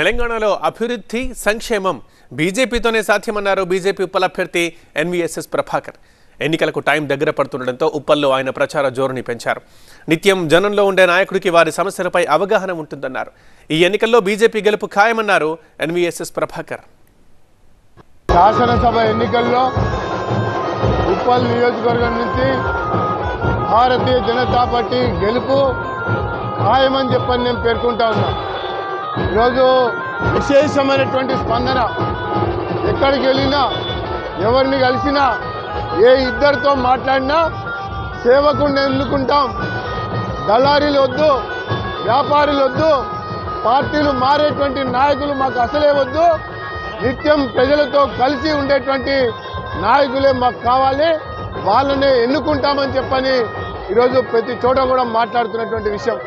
తెలంగాణలో అభివృద్ధి సంక్షేమం బీజేపీతోనే సాధ్యమన్నారు బీజేపీ ఉప అభ్యర్థి ఎన్వీఎస్ఎస్ ప్రభాకర్. ఎన్నికలకు టైం దగ్గర పడుతుండటంతో ఉప్పల్లో ఆయన ప్రచార జోరుని పెంచారు. నిత్యం జనంలో ఉండే నాయకుడికి వారి సమస్యలపై అవగాహన ఉంటుందన్నారు. ఈ ఎన్నికల్లో బీజేపీ గెలుపు ఖాయమన్నారు ఎన్వీఎస్ఎస్ ప్రభాకర్. శాసనసభ ఎన్నికల్లో ఉప్పల్ నియోజకవర్గం నుంచి భారతీయ జనతా పార్టీ గెలుపు ఖాయమని చెప్పని నేను పేర్కొంటా ఉన్నాను ఈరోజు విశేషమైనటువంటి స్పందన. ఎక్కడికి వెళ్ళినా ఎవరిని కలిసినా ఏ ఇద్దరితో మాట్లాడినా సేవకుండా ఎన్నుకుంటాం. దళారీలు వద్దు వ్యాపారులు వద్దు పార్టీలు మారేటువంటి నాయకులు మాకు అసలే వద్దు. నిత్యం ప్రజలతో కలిసి ఉండేటువంటి నాయకులే మాకు కావాలి. వాళ్ళనే ఎన్నుకుంటామని చెప్పని ఈరోజు ప్రతి చోట కూడా మాట్లాడుతున్నటువంటి విషయం.